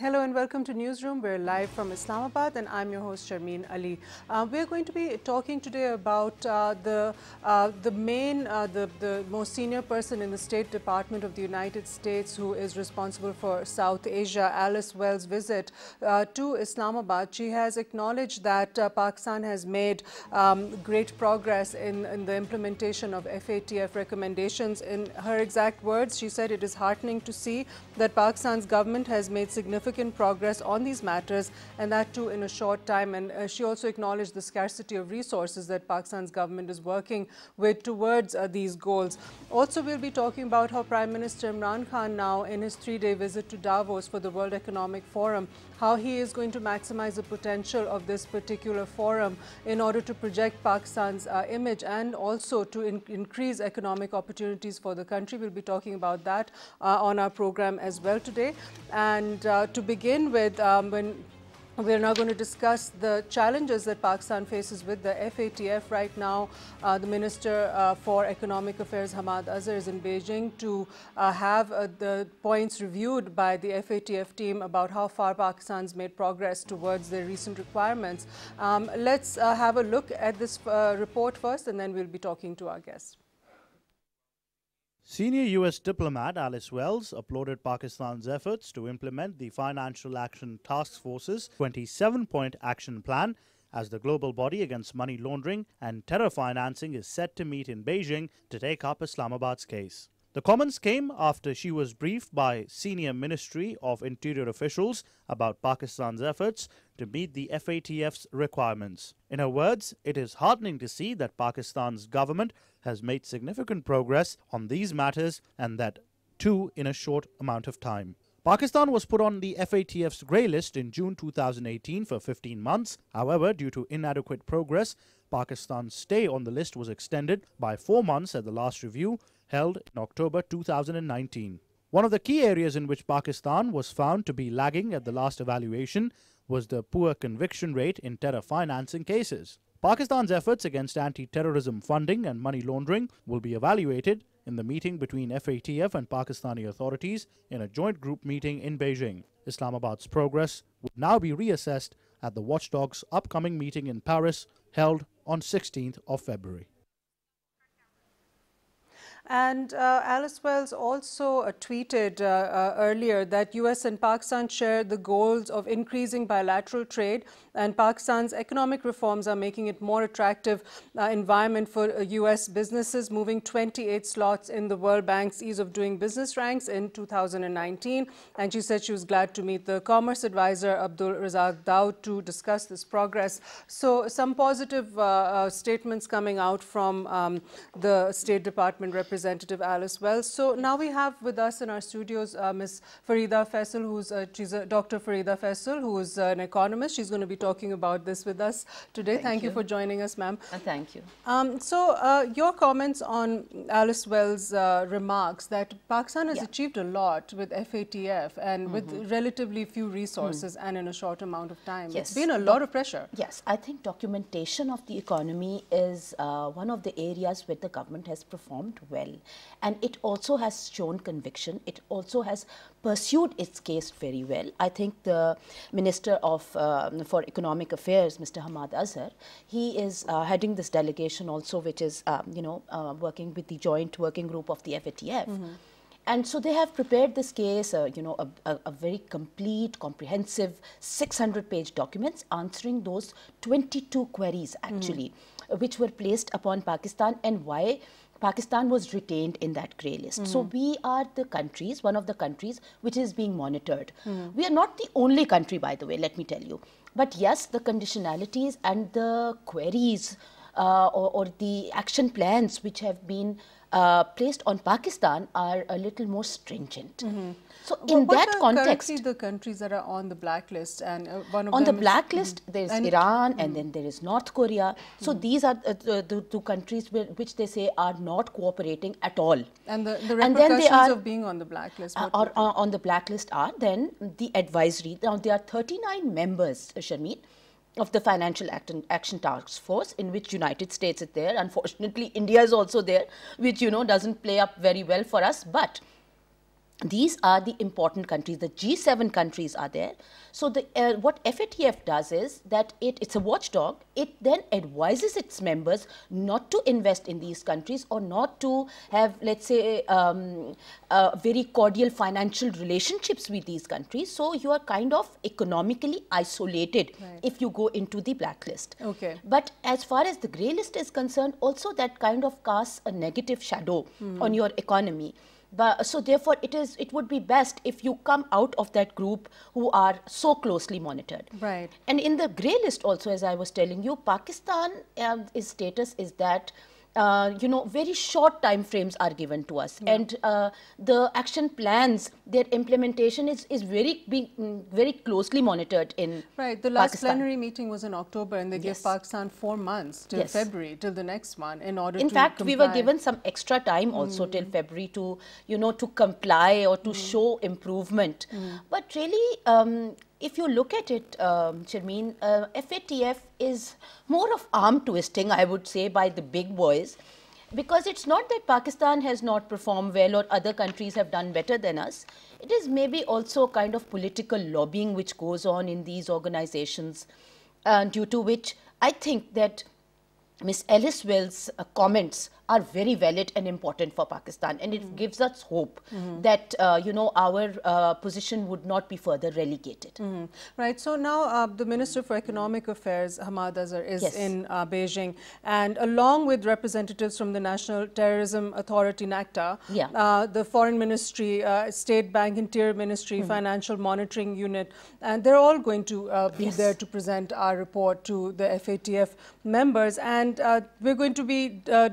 Hello and welcome to Newsroom. We're live from Islamabad and I'm your host Sharmeen Ali. Uh, we're going to be talking today about uh, the uh, the main, uh, the, the most senior person in the State Department of the United States who is responsible for South Asia, Alice Wells' visit uh, to Islamabad. She has acknowledged that uh, Pakistan has made um, great progress in, in the implementation of FATF recommendations. In her exact words, she said it is heartening to see that Pakistan's government has made significant significant progress on these matters and that too in a short time. And uh, she also acknowledged the scarcity of resources that Pakistan's government is working with towards uh, these goals. Also, we'll be talking about how Prime Minister Imran Khan now in his three-day visit to Davos for the World Economic Forum, how he is going to maximize the potential of this particular forum in order to project Pakistan's uh, image and also to in increase economic opportunities for the country. We'll be talking about that uh, on our program as well today. And uh, to begin with, um, when we're now going to discuss the challenges that Pakistan faces with the FATF right now. Uh, the Minister uh, for Economic Affairs, Hammad Azhar, is in Beijing to uh, have uh, the points reviewed by the FATF team about how far Pakistan's made progress towards their recent requirements. Um, let's uh, have a look at this uh, report first, and then we'll be talking to our guests. Senior U.S. diplomat Alice Wells applauded Pakistan's efforts to implement the Financial Action Task Force's 27 point action plan as the global body against money laundering and terror financing is set to meet in Beijing to take up Islamabad's case. The comments came after she was briefed by senior Ministry of Interior officials about Pakistan's efforts to meet the FATF's requirements. In her words, it is heartening to see that Pakistan's government has made significant progress on these matters and that too in a short amount of time. Pakistan was put on the FATF's grey list in June 2018 for 15 months. However, due to inadequate progress, Pakistan's stay on the list was extended by four months at the last review held in October 2019. One of the key areas in which Pakistan was found to be lagging at the last evaluation was the poor conviction rate in terror financing cases. Pakistan's efforts against anti-terrorism funding and money laundering will be evaluated in the meeting between FATF and Pakistani authorities in a joint group meeting in Beijing. Islamabad's progress would now be reassessed at the watchdog's upcoming meeting in Paris held on 16th of February. And uh, Alice Wells also uh, tweeted uh, uh earlier that US and Pakistan share the goals of increasing bilateral trade and Pakistan's economic reforms are making it more attractive uh, environment for US uh, businesses, moving 28 slots in the World Bank's Ease of Doing Business ranks in 2019. And she said she was glad to meet the Commerce Advisor Abdul Razak Dawood to discuss this progress. So some positive statements coming out from um, the State Department representative Representative Alice Wells. So now we have with us in our studios uh, Ms. Farida Faisal, who's uh, she's a Dr. Farida Faisal, who is uh, an economist. She's going to be talking about this with us today. Thank, thank you. you. for joining us, ma'am. Uh, thank you. Um, so uh, your comments on Alice Wells' uh, remarks that Pakistan has yeah. achieved a lot with FATF and mm -hmm. with mm-hmm. relatively few resources mm. and in a short amount of time. Yes. It's been a lot of pressure. Yes, I think documentation of the economy is one of the areas where the government has performed well well. And it also has shown conviction. It also has pursued its case very well. I think the Minister of uh, for Economic Affairs, Mr. Hammad Azhar, he is uh, heading this delegation also, which is, um, you know, uh, working with the joint working group of the FATF. Mm -hmm. And so they have prepared this case, uh, you know, a, a, a, very complete, comprehensive 600-page documents answering those 22 queries actually, mm which were placed upon Pakistan and why Pakistan was retained in that grey list. Mm. So we are the countries, one of the countries which is being monitored. Mm. We are not the only country, by the way, let me tell you. But yes, the conditionalities and the queries uh, or, or, the action plans which have been uh, placed on Pakistan are a little more stringent. Mm -hmm. So in what that context, the countries that are on the blacklist, and uh, one of on the blacklist, mm, there is Iran, and mm. then there is North Korea. So mm. these are uh, the, the, two countries which they say are not cooperating at all. And the, the repercussions are, of being on the blacklist, uh, or, on the blacklist are then the advisory. Now there are 39 members, uh, Sharmeen of the Financial Action, Action Task Force in which United States is there. Unfortunately, India is also there, which, you know, doesn't play up very well for us. But these are the important countries. The G7 countries are there. So the, uh, what FATF does is that it, it's a watchdog. It then advises its members not to invest in these countries or not to have, let's say, um, uh, very cordial financial relationships with these countries. So you are kind of economically isolated Right. if you go into the blacklist. Okay. But as far as the grey list is concerned, also that kind of casts a negative shadow Hmm. on your economy. But so therefore, it is it would be best if you come out of that group who are so closely monitored. Right. And in the grey list also, as I was telling you, Pakistan um, status is that. Uh, you know, very short time frames are given to us, and uh, the action plans, their implementation is is very being mm, very closely monitored in Right. The last Pakistan. plenary meeting was in October, and they gave Pakistan four months till Yes. February, till the next one, in order to in to fact we were given some extra time also till february to you know to comply or to show improvement. But really um, if you look at it um, Sharmeen, uh, fatf is more of arm twisting i would say by the big boys. Because it's not that pakistan has not performed well or other countries have done better than us. It is maybe also a kind of political lobbying which goes on in these organizations uh, due to which i think that Miss Alice Wells' uh, comments are very valid and important for Pakistan, and it gives us hope that uh, you know our uh, position would not be further relegated. Mhm. Right. So now uh, the Minister for Economic Affairs, Hammad Azhar, is Yes. in uh, Beijing, and along with representatives from the National Terrorism Authority (NACTA), Yeah. uh, the Foreign Ministry, uh, State Bank, Interior Ministry. Financial Monitoring Unit, and they're all going to uh, be Yes. there to present our report to the FATF members, and uh, we're going to be uh,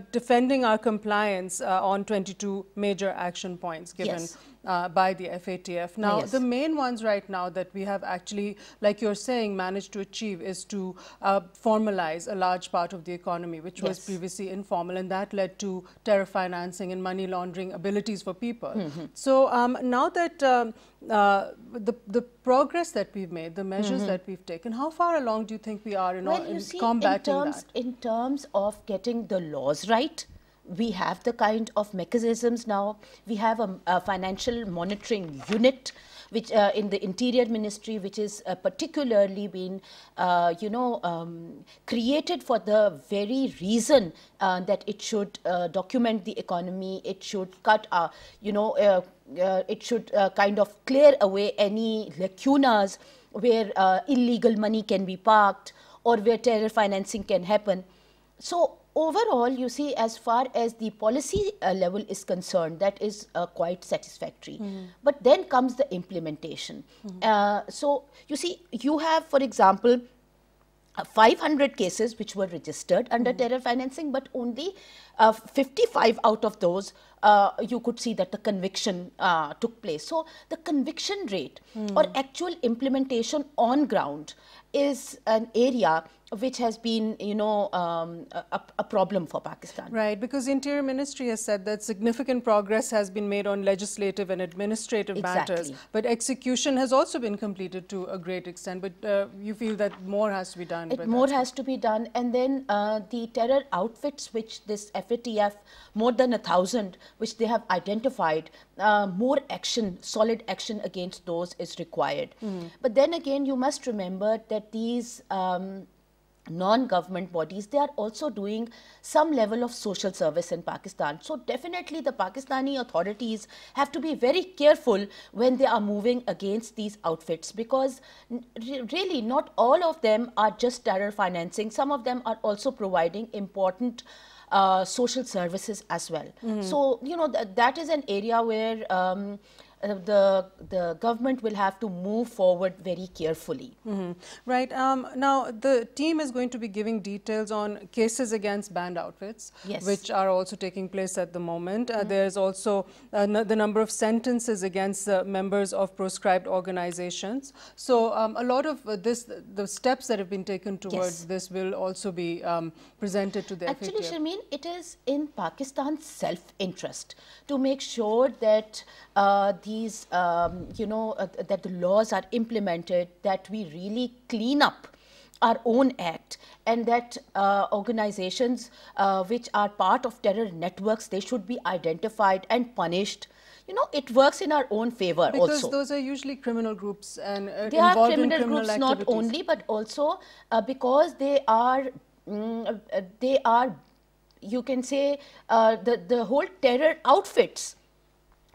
our compliance uh, on 22 major action points given Yes. uh, by the FATF. Now, Yes. the main ones right now that we have actually, like you're saying, managed to achieve is to uh, formalize a large part of the economy, which was previously informal, and that led to terror financing and money laundering abilities for people. Mm-hmm. So um, now that um, uh, the the progress that we've made, the measures that we've taken, how far along do you think we are in, all. Well, in you see, in combating terms that? in terms of getting the laws right, we have the kind of mechanisms now. We have a, a financial monitoring unit. Which uh, in the Interior Ministry, which is uh, particularly been, uh, you know, um, created for the very reason uh, that it should uh, document the economy, it should cut, uh, you know, it should kind of clear away any lacunas where illegal money can be parked or where terror financing can happen. So overall, you see, as far as the policy uh, level is concerned, that is uh, quite satisfactory. But then comes the implementation. Uh, so you see, you have, for example, uh, 500 cases which were registered under terror financing, but only uh, 55 out of those uh, you could see that the conviction uh, took place. So the conviction rate or actual implementation on ground is an area which has been, you know, um, a, a problem for Pakistan. Right, because the Interior Ministry has said that significant progress has been made on legislative and administrative matters, but execution has also been completed to a great extent. But uh, you feel that more has to be done. It more has to be done, and then uh, the terror outfits, which this FATF, more than a thousand, which they have identified, uh, more action, solid action against those is required. But then again, you must remember that these. Um, non-government bodies they are also doing some level of social service in pakistan so definitely the pakistani authorities have to be very careful when they are moving against these outfits because re- really not all of them are just terror financing some of them are also providing important social services as well. So you know th- that is an area where um, uh, the the government will have to move forward very carefully Mhm. Right. Um, now, the team is going to be giving details on cases against banned outfits, Yes. which are also taking place at the moment. Uh, there's also uh, the number of sentences against uh, members of proscribed organizations. So, um, a lot of uh, this, the steps that have been taken towards Yes. this will also be um, presented to the Actually, FATF. Sharmeen, it is in Pakistan's self-interest to make sure that uh, these, um, you know, uh, that the laws are implemented, that we really clean up our own act and that uh, organizations uh, which are part of terror networks they should be identified and punished you know, it works in our own favor because also. those are usually criminal groups and uh, they are involved criminal, in criminal groups activities. not only but also uh, because they are mm, uh, they are you can say uh, the the whole terror outfits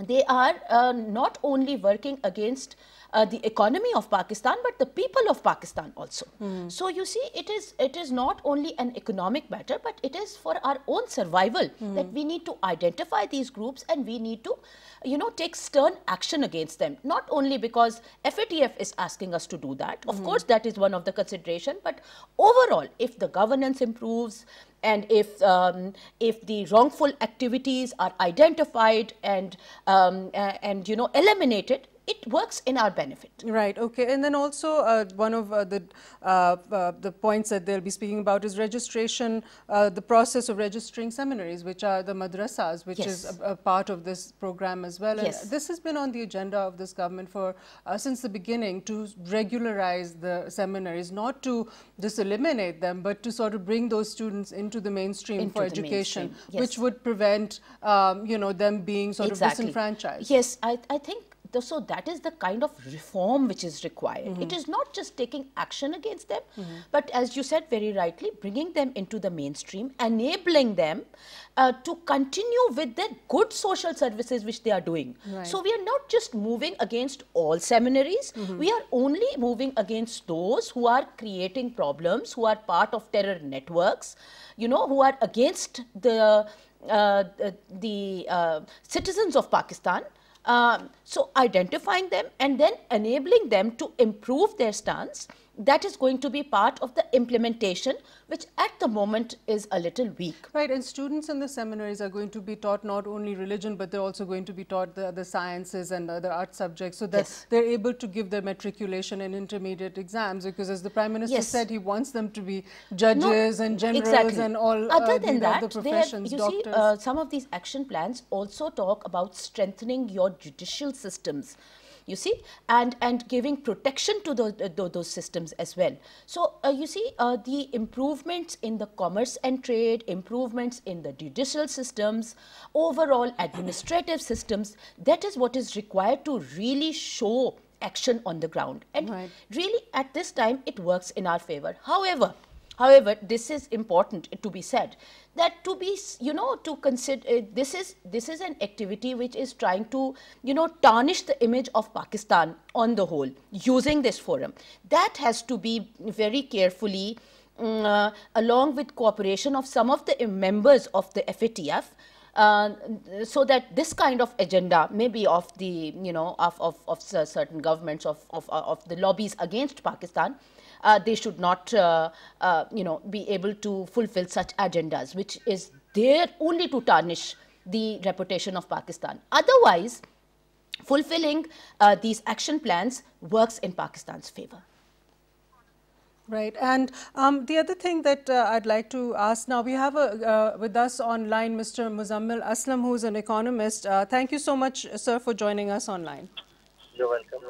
they are uh, not only working against uh, the economy of Pakistan, but the people of Pakistan also. So you see, it is it is not only an economic matter, but it is for our own survival that we need to identify these groups and we need to, you know, take stern action against them. Not only because FATF is asking us to do that, of course, that is one of the consideration, but overall, if the governance improves, and if um, if the wrongful activities are identified and um, and you know eliminated it works in our benefit Right. Okay. And then also uh, one of uh, the uh, uh, the points that they'll be speaking about is registration, uh, the process of registering seminaries, which are the madrasas, which is a, a part of this program as well. And Yes. this has been on the agenda of this government for uh, since the beginning to regularize the seminaries, not to just eliminate them, but to sort of bring those students into the mainstream Into for the education, mainstream, which would prevent um, you know them being sort of disenfranchised. Yes, I, I think so that is the kind of reform which is required. Mm-hmm. It is not just taking action against them, but as you said very rightly, bringing them into the mainstream, enabling them uh, to continue with the good social services which they are doing. Right. So we are not just moving against all seminaries, Mm-hmm. we are only moving against those who are creating problems, who are part of terror networks, you know, who are against the uh, the, the uh, citizens of Pakistan. Um, so identifying them and then enabling them to improve their stance, that is going to be part of the implementation, which at the moment is a little weak. Right, and students in the seminaries are going to be taught not only religion, but they're also going to be taught the other sciences and other art subjects so that Yes. they're able to give their matriculation and intermediate exams. Because as the Prime Minister Yes. said, he wants them to be judges and generals exactly. and all Other uh, than that, other they have, you doctors. see, uh, some of these action plans also talk about strengthening your judicial systems. You see, and and giving protection to those uh, those systems as well. So uh, you see, uh, the improvements in the commerce and trade, improvements in the judicial systems, overall administrative systems. That is what is required to really show action on the ground. And Right. really, at this time, it works in our favor. However, However, this is important to be said that to be, you know, to consider uh, this is this is an activity which is trying to, you know, tarnish the image of Pakistan on the whole using this forum. That has to be very carefully, mm, uh, along with cooperation of some of the members of the FATF. Uh, so that this kind of agenda, maybe of the you know of of, of certain governments of, of of the lobbies against Pakistan, they should not uh, uh, you know be able to fulfill such agendas, which is there only to tarnish the reputation of Pakistan. Otherwise, fulfilling uh, these action plans works in Pakistan's favor. Right, and um, the other thing that uh, I'd like to ask now, we have a, uh, with us online Mr. Muzammil Aslam, who's an economist. Uh, thank you so much, sir, for joining us online. You're welcome.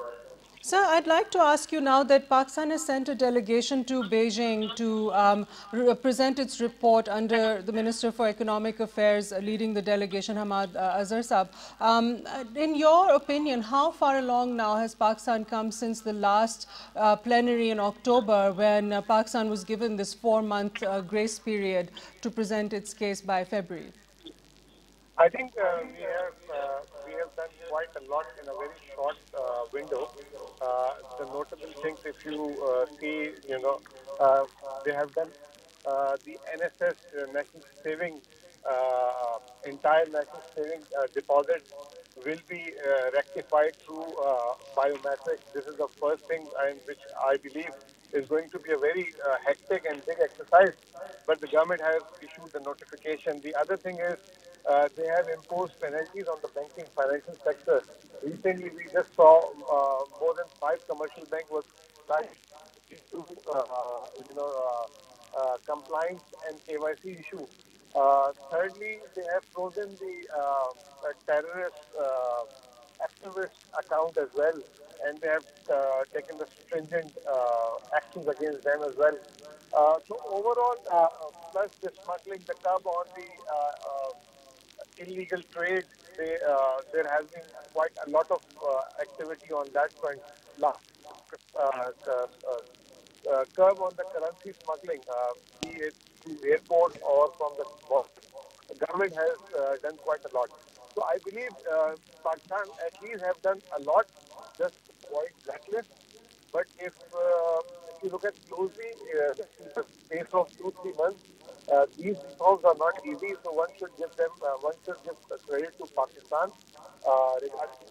Sir, I'd like to ask you now that Pakistan has sent a delegation to Beijing to um, re- present its report under the Minister for Economic Affairs uh, leading the delegation, Hammad uh, Azhar Saab. Um, uh, in your opinion, how far along now has Pakistan come since the last uh, plenary in October when uh, Pakistan was given this four-month uh, grace period to present its case by February? I think we have we have done quite a lot in a very short uh, window. Uh, the notable things, if you uh, see, you know, they have done the NSS National Saving entire national saving deposit will be rectified through biometrics. This is the first thing, and which I believe is going to be a very uh, hectic and big exercise. But the government has issued the notification. The other thing is uh, they have imposed penalties on the banking financial sector. Recently, we just saw uh, more than five commercial banks charged to uh, you know uh, uh, compliance and KYC issue. Uh, thirdly, they have frozen the uh, uh, terrorist uh, activist account as well, and they have uh, taken the stringent uh, actions against them as well. Uh, so overall, uh, plus the smuggling the cub on the uh, uh, illegal trade they, uh, there has been quite a lot of uh, activity on that front. Last, uh, uh, uh, curb on the currency smuggling, uh, be it through airports or from the border. The government has done quite a lot. So I believe Pakistan at least have done a lot just to avoid. But if, if you look at closely, uh, the space of two, three months, uh, these reforms are not easy, so one should give them, uh, one should give credit to Pakistan uh, regarding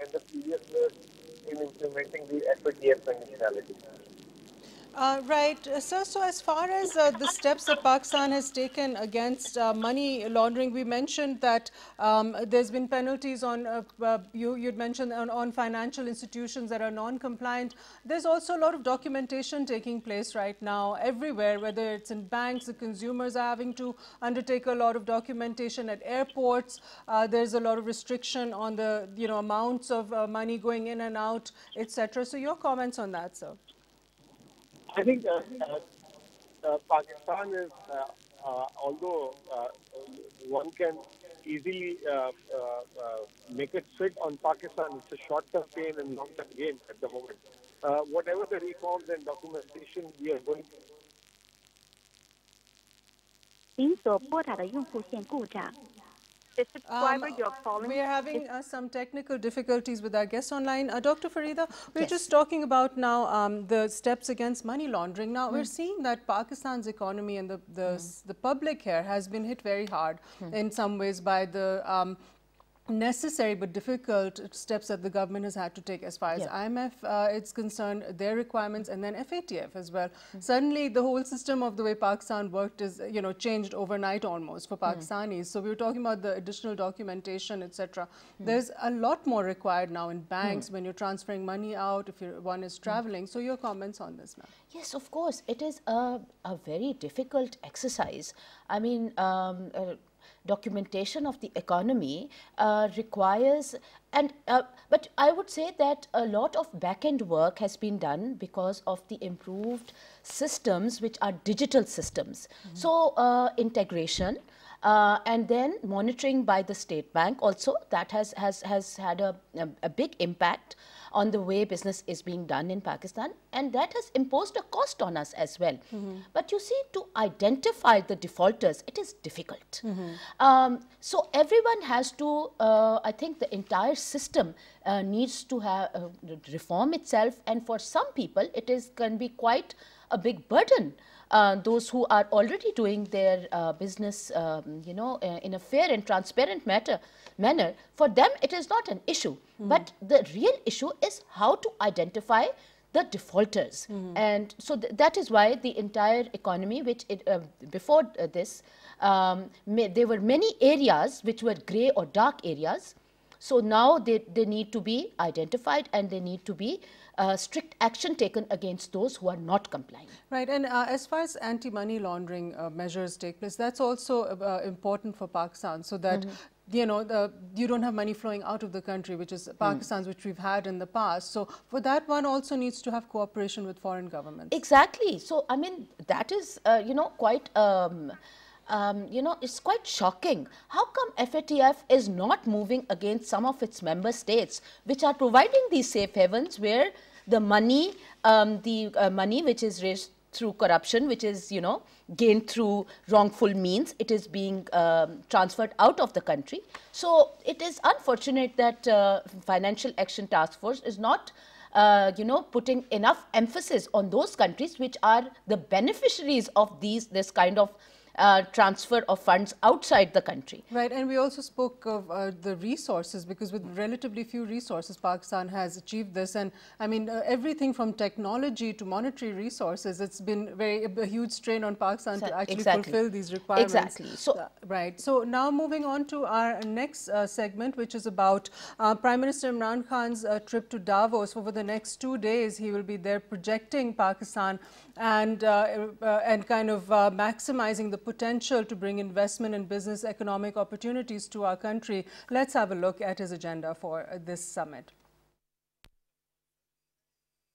and the seriousness in implementing the FATF conditionality. Uh, right, uh, sir. So, as far as uh, the steps that Pakistan has taken against uh, money laundering, we mentioned that um, there's been penalties on uh, you. You'd mentioned on, on, financial institutions that are non-compliant. There's also a lot of documentation taking place right now everywhere. Whether it's in banks, the consumers are having to undertake a lot of documentation at airports. there's a lot of restriction on the you know amounts of money going in and out, etc. So, your comments on that, sir? I think uh, uh, uh, Pakistan is, although one can easily make it fit on Pakistan, it's a short-term pain and long-term gain at the moment. whatever the reforms and documentation we are going 您所拨打的用户线故障。 The subscriber um, you're calling. We are having uh, some technical difficulties with our guest online. Uh, Dr. Farida, we're yes. just talking about now um, the steps against money laundering. Now, mm. we're seeing that Pakistan's economy and the, the, mm. the public here has been hit very hard mm. in some ways by the um, necessary but difficult steps that the government has had to take as far as yeah. IMF uh, is concerned, their requirements, and then FATF as well. Mm. Suddenly, the whole system of the way Pakistan worked is, you know, changed overnight almost for mm. Pakistanis. Mm. So we were talking about the additional documentation, etc. Mm. There's a lot more required now in banks mm. when you're transferring money out, if one is mm. traveling. So your comments on this, ma'am? Yes, of course. It is a, a very difficult exercise. I mean, um, uh, documentation of the economy uh, requires and uh, but I would say that a lot of back-end work has been done because of the improved systems which are digital systems. Mm -hmm. So uh, integration uh, and then monitoring by the state bank also that has has has had a, a, a big impact on the way business is being done in Pakistan and that has imposed a cost on us as well. Mm -hmm. But you see to identify the defaulters it is difficult. Mm -hmm. um, so everyone has to uh, I think the entire system uh, needs to have uh, reform itself and for some people it is can be quite a big burden. Uh, those who are already doing their uh, business, um, you know, uh, in a fair and transparent matter, manner, for them it is not an issue. Mm. But the real issue is how to identify the defaulters. Mm. And so th that is why the entire economy, which it, uh, before uh, this, um, there were many areas which were gray or dark areas. So now they, they need to be identified and they need to be uh, strict action taken against those who are not complying. Right, and uh, as far as anti-money laundering uh, measures take place, that's also uh, important for Pakistan so that mm -hmm you know, the, you don't have money flowing out of the country, which is Pakistan's, mm. which we've had in the past. So for that, one also needs to have cooperation with foreign governments. Exactly. So, I mean, that is, uh, you know, quite, um, um, you know, it's quite shocking. How come FATF is not moving against some of its member states, which are providing these safe havens where the money, um, the uh, money which is raised through corruption, which is, you know, gained through wrongful means. It is being um, transferred out of the country. So it is unfortunate that uh, Financial Action Task Force is not uh, you know, putting enough emphasis on those countries which are the beneficiaries of these, this kind of uh, transfer of funds outside the country. Right, and we also spoke of uh, the resources because with relatively few resources, Pakistan has achieved this. And I mean, uh, everything from technology to monetary resources, it's been very a huge strain on Pakistan to actually exactly. fulfill these requirements. Exactly. So, uh, right. So now moving on to our next uh, segment, which is about uh, Prime Minister Imran Khan's trip to Davos. Over the next two days, he will be there projecting Pakistan and, uh, uh, and kind of uh, maximizing the potential to bring investment and business economic opportunities to our country. Let's have a look at his agenda for this summit.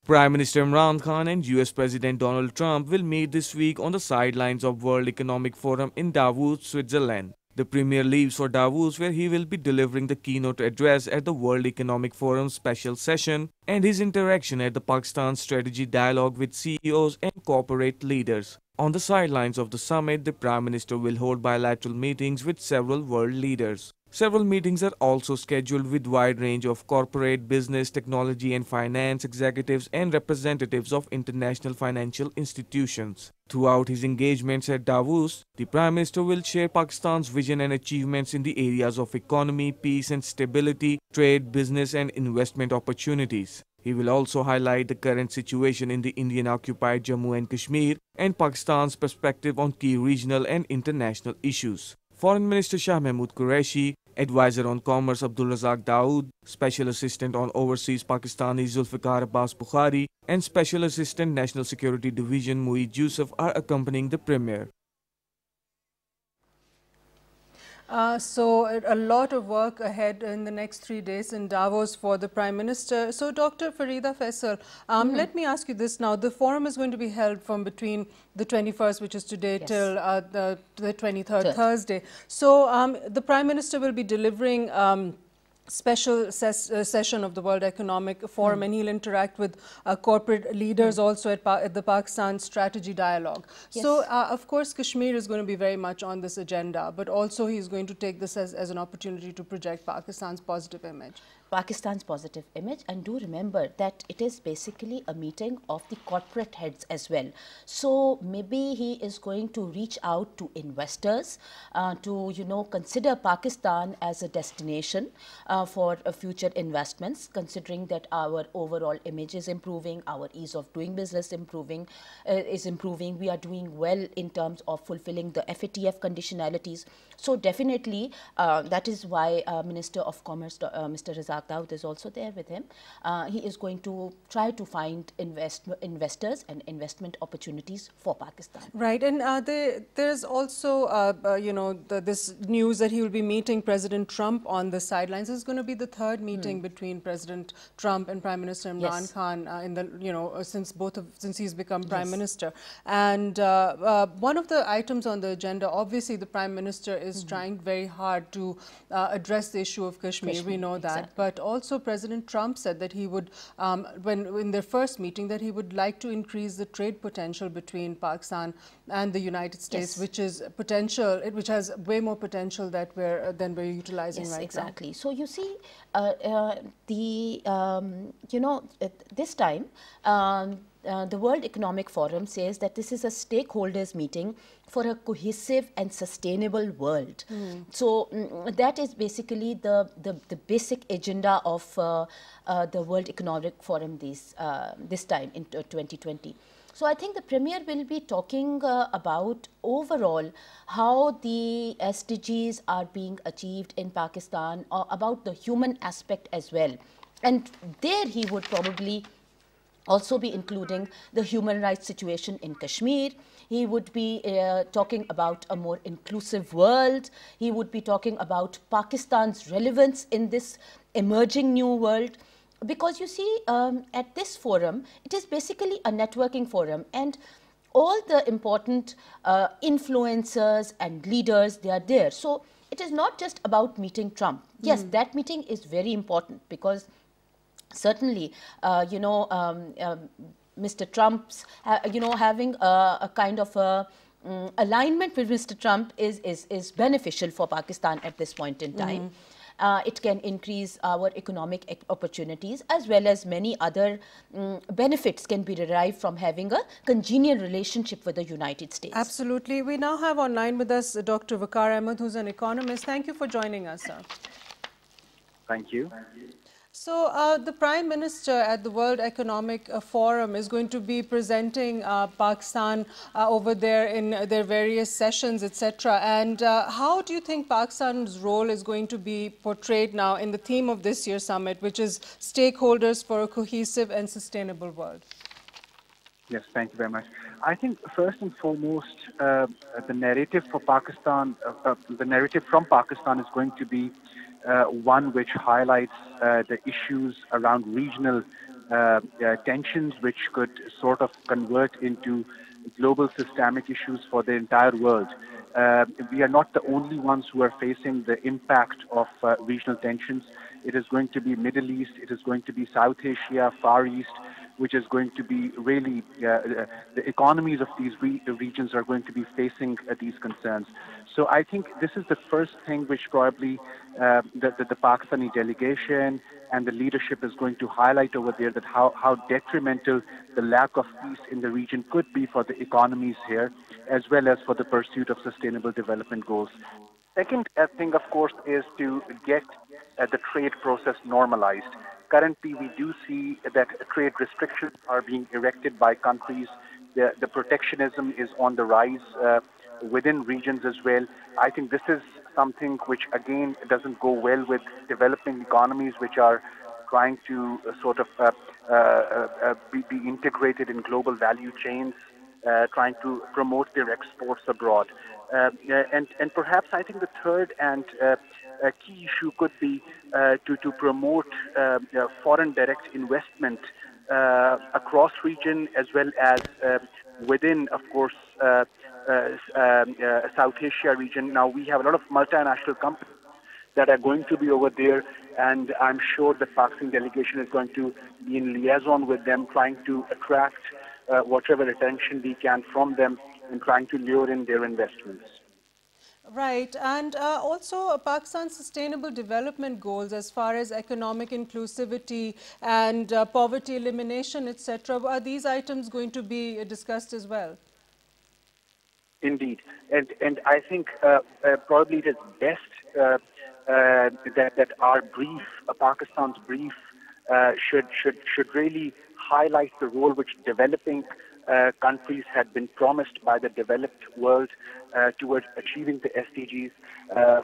Prime Minister Imran Khan and US President Donald Trump will meet this week on the sidelines of World Economic Forum in Davos, Switzerland. The Premier leaves for Davos, where he will be delivering the keynote address at the World Economic Forum special session and his interaction at the Pakistan Strategy Dialogue with CEOs and corporate leaders. On the sidelines of the summit, the Prime Minister will hold bilateral meetings with several world leaders. Several meetings are also scheduled with wide range of corporate, business, technology and finance executives and representatives of international financial institutions. Throughout his engagements at Davos, the Prime Minister will share Pakistan's vision and achievements in the areas of economy, peace and stability, trade, business and investment opportunities. He will also highlight the current situation in the Indian occupied Jammu and Kashmir and Pakistan's perspective on key regional and international issues. Foreign Minister Shah Mahmood Qureshi, Advisor on Commerce Abdul Razak Dawood, Special Assistant on Overseas Pakistani Zulfikar Abbas Bukhari, and Special Assistant National Security Division Moeed Yusuf are accompanying the Premier. Uh, so a lot of work ahead in the next three days in Davos for the Prime Minister. So Dr. Farida Faisal, um, mm -hmm. let me ask you this now. The forum is going to be held from between the 21st, which is today, yes. till uh, the, the 23rd, Third. Thursday. So um, the Prime Minister will be delivering um, special ses uh, session of the World Economic Forum mm. and he'll interact with uh, corporate leaders mm. also at, at, the Pakistan Strategy Dialogue. Yes. So, uh, of course, Kashmir is going to be very much on this agenda, but also he's going to take this as, as an opportunity to project Pakistan's positive image. Pakistan's positive image and do remember that it is basically a meeting of the corporate heads as well. So maybe he is going to reach out to investors uh, to, you know, consider Pakistan as a destination uh, for uh, future investments, considering that our overall image is improving, our ease of doing business improving, uh, is improving. We are doing well in terms of fulfilling the FATF conditionalities. So definitely uh, that is why uh, Minister of Commerce, Mr. Razak Dawood is also there with him. Uh, he is going to try to find invest investors and investment opportunities for Pakistan. Right, and uh, there, there's also, uh, uh, you know, the, this news that he will be meeting President Trump on the sidelines. This is going to be the third meeting hmm. between President Trump and Prime Minister Imran yes. Khan uh, in the, you know, uh, since both of, since he's become Prime yes. Minister. And one of the items on the agenda, obviously the Prime Minister is mm -hmm. trying very hard to address the issue of Kashmir. Kashmir we know that. Exactly. But but also President Trump said that he would, um, when in their first meeting, that he would like to increase the trade potential between Pakistan and the United States, yes. which is potential, which has way more potential that we're uh, than we're utilizing yes, right exactly. now. So you see, uh, uh, the um, you know this time. Um, uh, the World Economic Forum says that this is a stakeholders meeting for a cohesive and sustainable world. Mm. So mm, that is basically the, the, the basic agenda of uh, uh, the World Economic Forum this, uh, this time in 2020. So I think the Premier will be talking uh, about overall how the SDGs are being achieved in Pakistan, or about the human aspect as well. And there he would probably also be including the human rights situation in Kashmir. He would be uh, talking about a more inclusive world. He would be talking about Pakistan's relevance in this emerging new world. Because you see, um, at this forum, it is basically a networking forum and all the important uh, influencers and leaders, they are there. So it is not just about meeting Trump. Yes, mm. that meeting is very important because certainly, uh, you know, um, um, Mr. Trump's, uh, you know, having a, a kind of a um, alignment with Mr. Trump is, is, is beneficial for Pakistan at this point in time. Mm -hmm. Uh, it can increase our economic opportunities as well as many other um, benefits can be derived from having a congenial relationship with the United States. Absolutely. We now have online with us Dr. Waqar Ahmed, who's an economist. Thank you for joining us, sir. Thank you. So uh, the Prime Minister at the World Economic uh, Forum is going to be presenting uh, Pakistan uh, over there in their various sessions, etc. And uh, how do you think Pakistan's role is going to be portrayed now in the theme of this year's summit, which is stakeholders for a cohesive and sustainable world? Yes, thank you very much. I think first and foremost, the narrative for Pakistan, the narrative from Pakistan is going to be one which highlights uh, the issues around regional uh, tensions which could sort of convert into global systemic issues for the entire world. Uh, we are not the only ones who are facing the impact of uh, regional tensions. It is going to be Middle East, it is going to be South Asia, Far East, which is going to be really uh, uh the economies of these re- regions are going to be facing uh, these concerns. So I think this is the first thing which probably uh, the, the, the, Pakistani delegation and the leadership is going to highlight over there that how, how detrimental the lack of peace in the region could be for the economies here, as well as for the pursuit of sustainable development goals. Second uh, thing, of course, is to get uh, the trade process normalized. Currently, we do see that trade restrictions are being erected by countries. The, the protectionism is on the rise uh, within regions as well. I think this is something which, again, doesn't go well with developing economies which are trying to uh, sort of uh, uh, uh be, be, integrated in global value chains, uh, trying to promote their exports abroad. Uh, and, and perhaps I think the third and a key issue could be to, to promote foreign direct investment across region as well as within, of course, uh, uh, um, uh, South Asia region. Now we have a lot of multinational companies that are going to be over there, and I'm sure the Pakistan delegation is going to be in liaison with them, trying to attract uh, whatever attention we can from them in trying to lure in their investments. Right, and uh, also uh, Pakistan's sustainable development goals as far as economic inclusivity and uh, poverty elimination, etc. Are these items going to be discussed as well? Indeed, and and I think uh, uh, probably it is best uh, that that our brief, Pakistan's brief, should should should really highlight the role which developing uh, countries had been promised by the developed world uh, towards achieving the SDGs, uh, uh,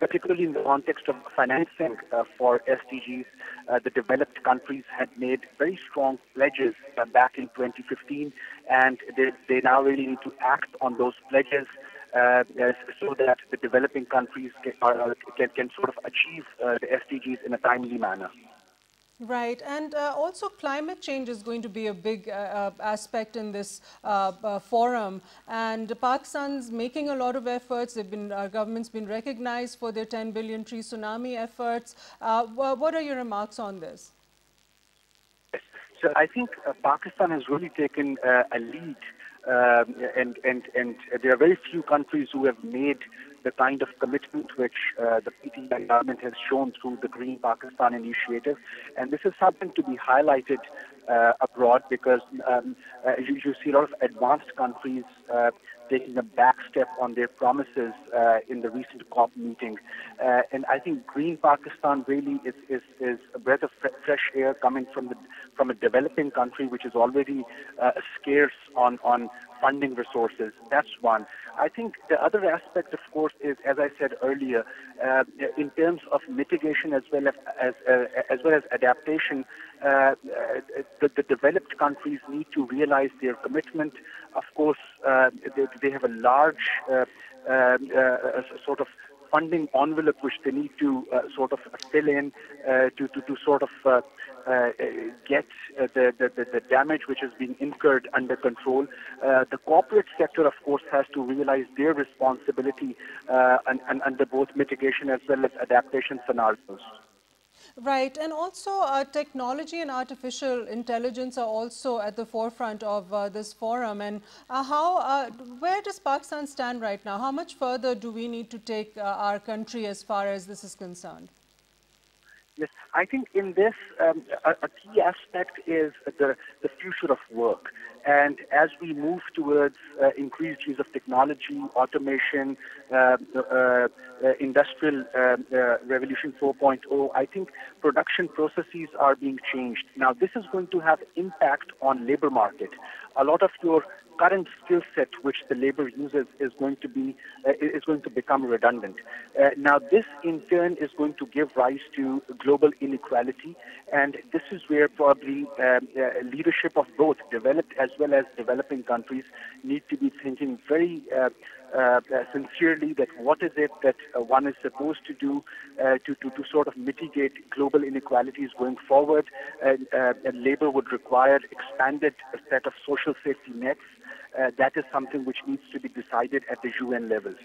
particularly in the context of financing uh, for SDGs. Uh, the developed countries had made very strong pledges back in 2015, and they, they now really need to act on those pledges. so that the developing countries can, can, can sort of achieve the SDGs in a timely manner. Right, and uh, also climate change is going to be a big uh, uh aspect in this uh, uh, forum. And Pakistan's making a lot of efforts. They've been, our government's been recognized for their 10 billion tree tsunami efforts. Uh, what are your remarks on this? So I think Pakistan has really taken a lead, um, and and and there are very few countries who have made the kind of commitment which uh, the PTI government has shown through the Green Pakistan initiative. And this is something to be highlighted uh, abroad because um, uh, you, you, see a lot of advanced countries uh, taking a back step on their promises uh, in the recent COP meeting. Uh, and I think Green Pakistan really is, is, is a breath of fresh air coming from the from a developing country which is already scarce on, on funding resources. That's one. I think the other aspect, of course, is as I said earlier, uh, in terms of mitigation as well as as, uh, as well as adaptation. Uh, the, the, developed countries need to realize their commitment. Of course, uh, they, they, have a large uh, um, sort of funding envelope which they need to uh, sort of fill in uh, to, to, to sort of uh, get the, the, the damage which has been incurred under control. the corporate sector, of course, has to realize their responsibility and, and under both mitigation as well as adaptation scenarios. Right, and also uh, technology and artificial intelligence are also at the forefront of uh, this forum. And uh, how, uh, where does Pakistan stand right now? How much further do we need to take uh, our country as far as this is concerned? Yes, I think in this, um, a, a, key aspect is the, the future of work. And as we move towards uh, increased use of technology, automation, uh, uh, uh industrial um, uh, revolution 4.0, I think production processes are being changed. Now, this is going to have impact on labor market. A lot of your current skill set which the labor uses is going to be uh, is going to become redundant. Uh, now, this in turn is going to give rise to global inequality, and this is where probably um, uh, leadership of both developed as well as developing countries need to be thinking very uh, uh, sincerely that what is it that uh, one is supposed to do uh, to, to, to sort of mitigate global inequalities going forward. And, and labor would require expanded set of social safety nets. that is something which needs to be decided at the UN levels.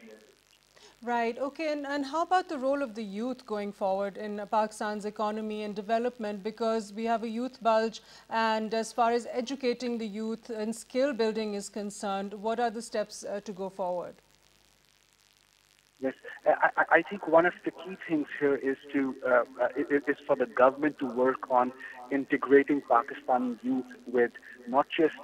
Right. Okay. And, and how about the role of the youth going forward in Pakistan's economy and development? Because we have a youth bulge, and as far as educating the youth and skill building is concerned, what are the steps uh, to go forward? Yes, I, I, think one of the key things here is to uh, uh, is for the government to work on integrating Pakistan youth with not just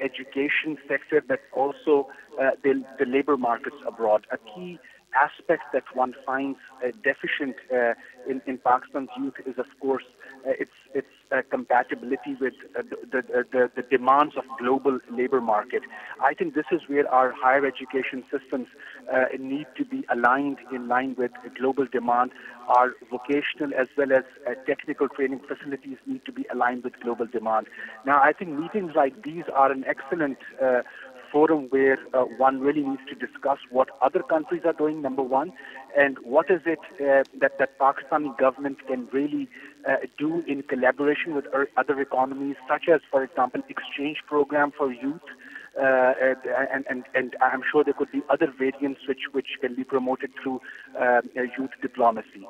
education sector, but also uh, the, the labor markets abroad. A key aspect that one finds uh, deficient uh, in, in Pakistan's youth is, of course, uh, its its uh, compatibility with uh, the, the, the, demands of global labor market. I think this is where our higher education systems uh, need to be aligned in line with global demand. Our vocational as well as technical training facilities need to be aligned with global demand. Now, I think meetings like these are an excellent forum where uh, one really needs to discuss what other countries are doing, number one, and what is it uh, that the Pakistani government can really uh, do in collaboration with other economies, such as, for example, exchange program for youth. Uh, and, and, and I'm sure there could be other variants which, which can be promoted through uh, youth diplomacy.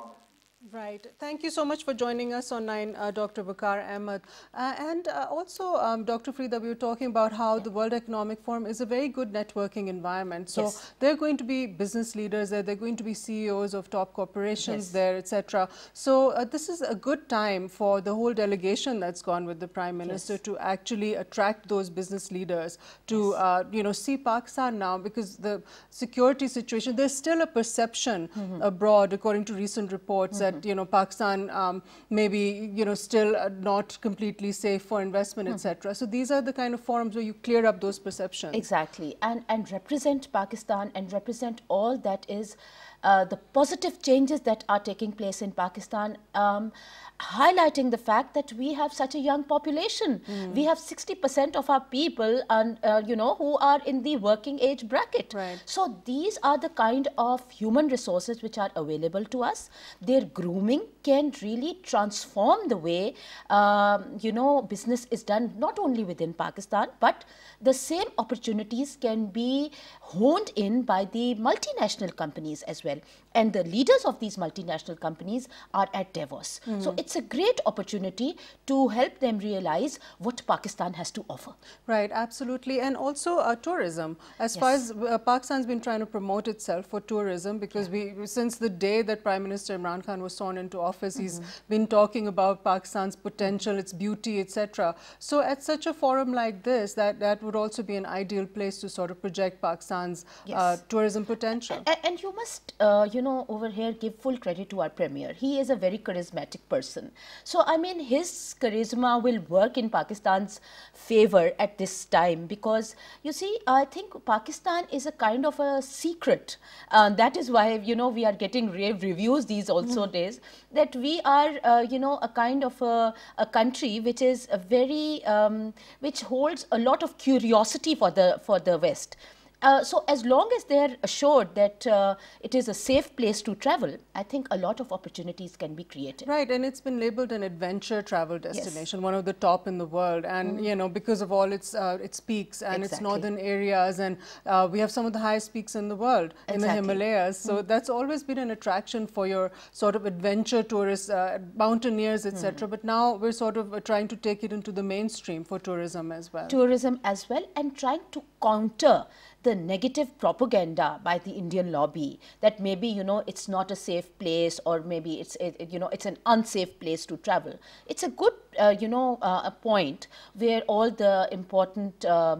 Right. Thank you so much for joining us online, uh, Dr. Waqar Ahmed. Uh, and uh, also, um, Dr. Farida, we were talking about how the World Economic Forum is a very good networking environment. So yes. there are going to be business leaders there, are going to be CEOs of top corporations yes. there, etc. So uh, this is a good time for the whole delegation that's gone with the Prime Minister yes. to actually attract those business leaders to, uh, you know, see Pakistan now because the security situation, there's still a perception mm -hmm. abroad, according to recent reports, mm -hmm. that that you know Pakistan um, maybe you know still uh, not completely safe for investment, mm. etc. So these are the kind of forums where you clear up those perceptions. Exactly, and and represent Pakistan and represent all that is uh, the positive changes that are taking place in Pakistan. Um, highlighting the fact that we have such a young population. Mm. We have 60% of our people, and uh, you know, who are in the working age bracket. Right. So these are the kind of human resources which are available to us. Their grooming can really transform the way, um, you know, business is done not only within Pakistan, but the same opportunities can be honed in by the multinational companies as well. And the leaders of these multinational companies are at Davos. Mm. So it's a great opportunity to help them realize what Pakistan has to offer. Right, absolutely. And also uh, tourism. As yes. far as uh, Pakistan's been trying to promote itself for tourism, because yeah. we, since the day that Prime Minister Imran Khan was sworn into office, mm -hmm. he's mm-hmm. been talking about Pakistan's potential, its beauty, etc. So at such a forum like this, that, that would also be an ideal place to sort of project Pakistan's uh, yes. uh, tourism potential. And, and you must, uh, you know, over here give full credit to our premier. He is a very charismatic person. So, I mean, his charisma will work in Pakistan's favor at this time because, you see, I think Pakistan is a kind of a secret. Uh, that is why, you know, we are getting rave reviews these also mm. days that we are, uh, you know, a kind of a, a country which is a very, um, which holds a lot of curiosity for the, for the West. Uh, so as long as they're assured that uh, it is a safe place to travel, I think a lot of opportunities can be created. Right, and it's been labeled an adventure travel destination, yes. one of the top in the world, and mm. you know because of all its uh, its peaks and exactly. its northern areas, and uh, we have some of the highest peaks in the world exactly. in the Himalayas. So mm. that's always been an attraction for your sort of adventure tourists, uh, mountaineers, etc. Mm. But now we're sort of trying to take it into the mainstream for tourism as well. Tourism as well, and trying to counter the negative propaganda by the Indian lobby that maybe you know it's not a safe place or maybe it's it, you know it's an unsafe place to travel. It's a good uh, you know, uh, a point where all the important uh,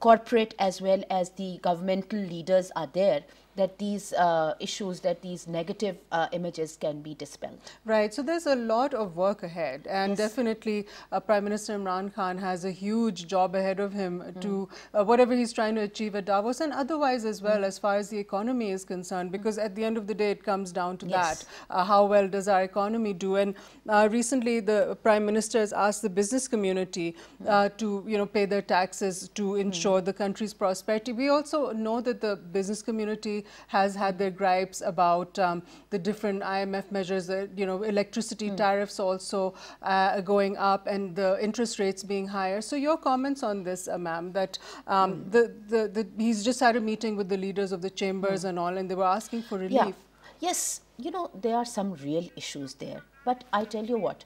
corporate as well as the governmental leaders are there that these uh, issues, that these negative uh, images can be dispelled. Right. So there's a lot of work ahead, and Yes. definitely uh, Prime Minister Imran Khan has a huge job ahead of him Mm. to uh, whatever he's trying to achieve at Davos, and otherwise as Mm. well, as far as the economy is concerned, because at the end of the day, it comes down to Yes. that: uh, how well does our economy do? And uh, recently, the Prime Minister asked the business community uh, to, you know, pay their taxes to ensure the country's prosperity. We also know that the business community has had their gripes about um, the different IMF measures, the, you know, electricity tariffs also uh, going up and the interest rates being higher. So your comments on this, uh, ma'am, that um, the, the, the, he's just had a meeting with the leaders of the chambers and all, and they were asking for relief. Yeah. Yes, you know, there are some real issues there. But I tell you what,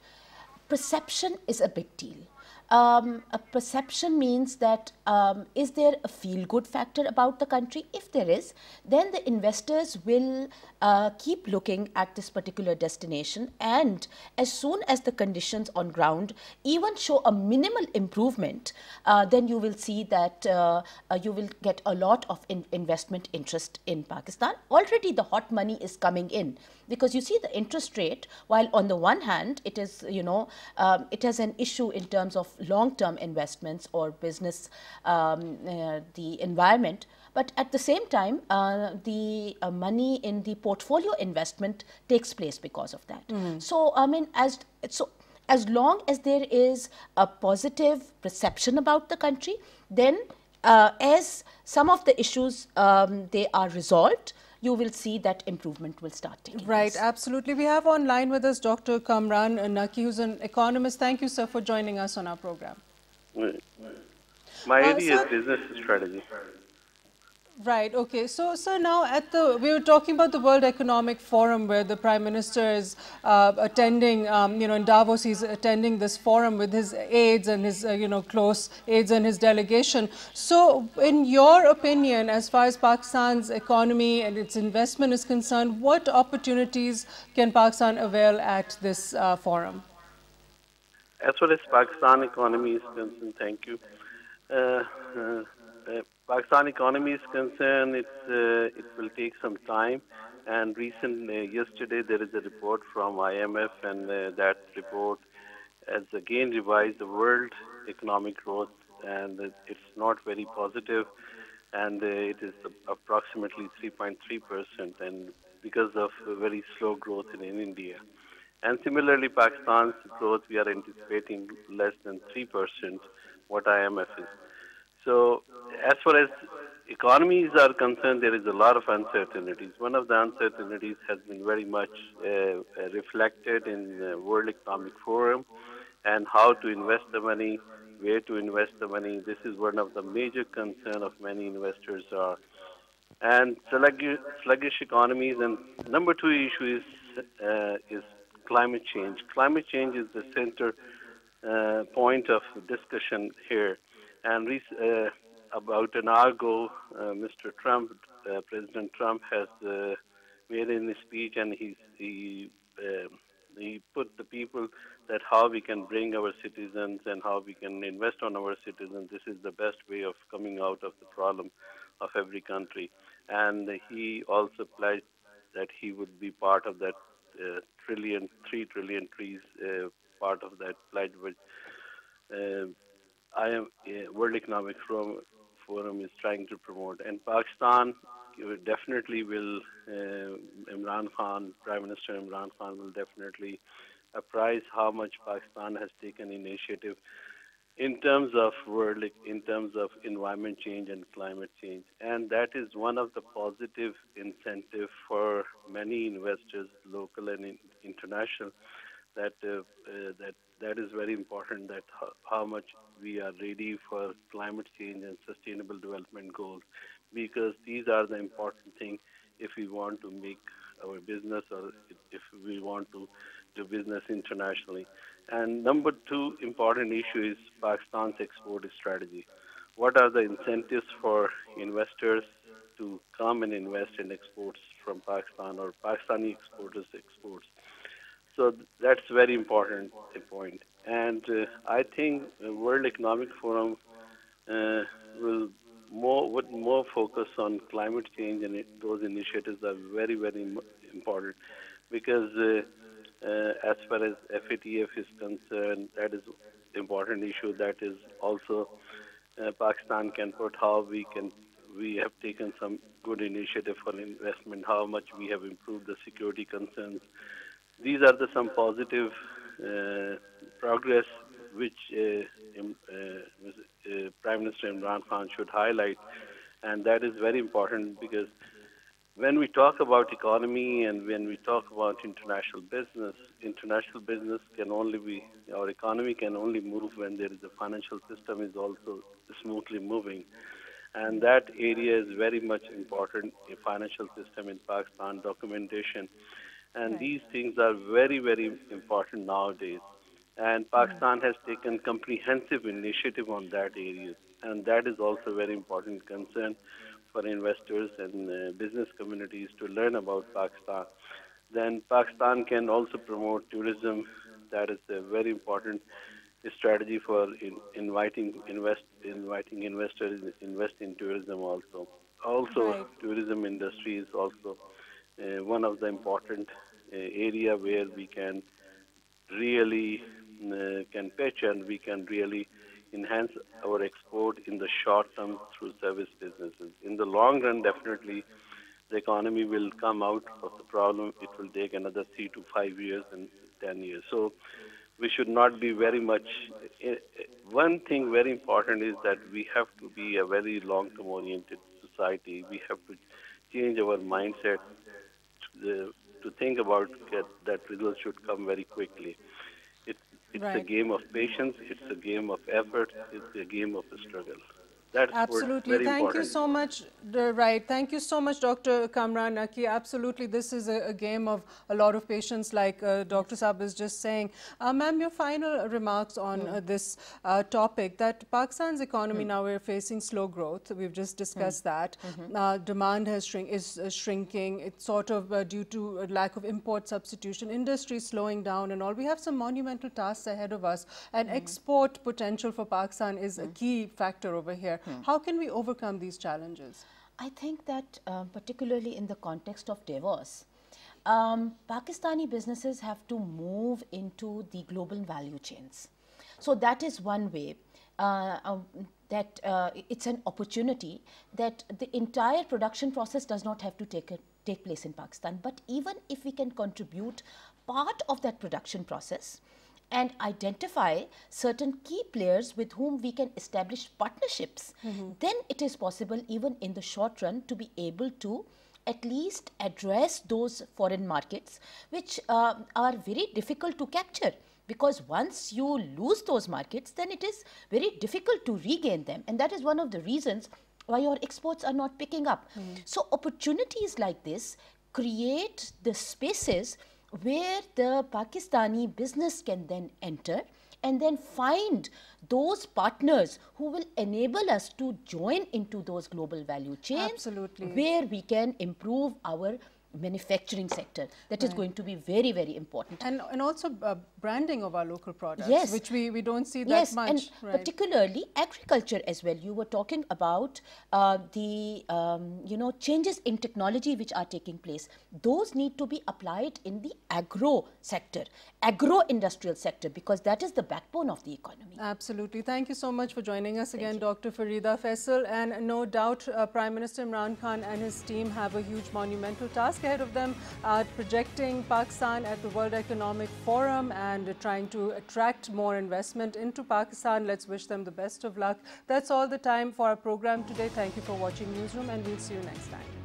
perception is a big deal. Um, a perception means that um, is there a feel good factor about the country? If there is, then the investors will uh, keep looking at this particular destination, and as soon as the conditions on ground even show a minimal improvement, uh, then you will see that uh, uh, you will get a lot of in- investment interest in Pakistan. Already the hot money is coming in because you see the interest rate, while on the one hand it is, you know, um, it has an issue in terms of long-term investments or business, um, uh, the environment, but at the same time, uh, the uh, money in the portfolio investment takes place because of that. So, I mean, as so as long as there is a positive perception about the country, then uh, as some of the issues um, they are resolved, you will see that improvement will start taking Right, place. absolutely. We have online with us Dr. Kamran Naqi, who's an economist. Thank you, sir, for joining us on our program. My Uh, area sir- is business strategy. Right. Okay. So, sir, now at the we were talking about the World Economic Forum, where the Prime Minister is uh, attending. Um, you know, in Davos, he's attending this forum with his aides and his uh, you know close aides and his delegation. So, in your opinion, as far as Pakistan's economy and its investment is concerned, what opportunities can Pakistan avail at this uh, forum? As far as Pakistan economy is concerned, thank you. Pakistan economy is concerned, uh, it will take some time. And recent, uh, yesterday there is a report from IMF, and uh, that report has again revised the world economic growth, and it's not very positive, and uh, it is approximately 3.3 percent, and because of very slow growth in, in India. And similarly, Pakistan's growth, we are anticipating less than 3%, what IMF is. So, as far as economies are concerned, there is a lot of uncertainties. One of the uncertainties has been very much uh, reflected in the World Economic Forum and how to invest the money, where to invest the money. This is one of the major concern of many investors are and sluggish, sluggish economies. And number two issue is uh, is climate change. Climate change is the center uh, point of discussion here. And uh, about an hour ago, uh, Mr. Trump, uh, President Trump, has uh, made in his speech, and he's, he uh, he put the people that how we can bring our citizens and how we can invest on our citizens. This is the best way of coming out of the problem of every country. And he also pledged that he would be part of that uh, trillion, three trillion trees uh, part of that pledge, which uh, I am uh, World Economic Forum, Forum is trying to promote. And Pakistan definitely will, uh, Imran Khan, Prime Minister Imran Khan will definitely apprise how much Pakistan has taken initiative in terms of world, in terms of environment change and climate change. And that is one of the positive incentive for many investors, local and in, international, that uh, uh, that that is very important. That how, how much we are ready for climate change and sustainable development goals, because these are the important thing if we want to make our business or if we want to do business internationally. And number two important issue is Pakistan's export strategy. What are the incentives for investors to come and invest in exports from Pakistan or Pakistani exporters exports? So that's very important point. and uh, I think World Economic Forum uh, will more would more focus on climate change, and it, those initiatives are very very important because uh, uh, as far as FATF is concerned, that is important issue. That is also uh, Pakistan can put how we can we have taken some good initiative for investment, how much we have improved the security concerns. These are the some positive uh, progress which uh, uh, uh, Prime Minister Imran Khan should highlight, and that is very important because when we talk about economy and when we talk about international business, international business can only be, our economy can only move when there is a financial system is also smoothly moving. And that area is very much important, a financial system in Pakistan, documentation. And these things are very, very important nowadays. And Pakistan has taken comprehensive initiative on that area. And that is also a very important concern for investors and uh, business communities to learn about Pakistan. Then Pakistan can also promote tourism. That is a very important strategy for in, inviting invest inviting investors invest in tourism also. Also, right. tourism industry is also one of the important uh, area where we can really uh, can pitch and we can really enhance our export in the short term through service businesses. In the long run, definitely, the economy will come out of the problem. It will take another three to five years and ten years. So we should not be very much. One thing very important is that we have to be a very long-term oriented society. We have to change our mindset to, to think about that, that results should come very quickly. It's right. a game of patience, it's a game of effort, it's a game of struggle. That's Absolutely. Thank important. you so much. Right. Thank you so much, Dr. Kamran Naqi. Absolutely. This is a, a, game of a lot of patience, like uh, Dr. Saab is just saying. Uh, Ma'am, your final remarks on mm. uh, this uh, topic that Pakistan's economy mm. now we're facing slow growth. We've just discussed mm. that. -hmm. demand has shrink is uh, shrinking. It's sort of uh, due to a lack of import substitution. Industry slowing down and all. We have some monumental tasks ahead of us. And mm. export potential for Pakistan is a key factor over here. Hmm. How can we overcome these challenges? I think that uh, particularly in the context of Davos, um, Pakistani businesses have to move into the global value chains. So that is one way. Uh, um, that uh, it's an opportunity that the entire production process does not have to take a, take place in Pakistan. But even if we can contribute part of that production process, and identify certain key players with whom we can establish partnerships, mm -hmm. then it is possible even in the short run to be able to at least address those foreign markets which uh, are very difficult to capture because once you lose those markets then it is very difficult to regain them and that is one of the reasons why your exports are not picking up. Mm. So opportunities like this create the spaces where the Pakistani business can then enter and then find those partners who will enable us to join into those global value chains Absolutely. where we can improve our manufacturing sector that right. is going to be very very important. And and also uh, branding of our local products yes. which we we don't see that yes, much and right. particularly agriculture as well. You were talking about uh, the um, you know changes in technology which are taking place. Those need to be applied in the agro sector agro industrial sector because that is the backbone of the economy. Absolutely. Thank you so much for joining us again dr farida faisal. And no doubt uh, prime minister imran khan and his team have a huge monumental task ahead of them uh, projecting Pakistan at the World Economic Forum and trying to attract more investment into Pakistan. Let's wish them the best of luck. That's all the time for our program today. Thank you for watching Newsroom and we'll see you next time.